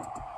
Bye.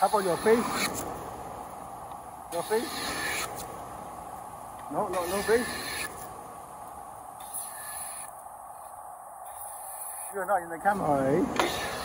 How on your face? Your face? No, no, no face. You're not in the camera, eh?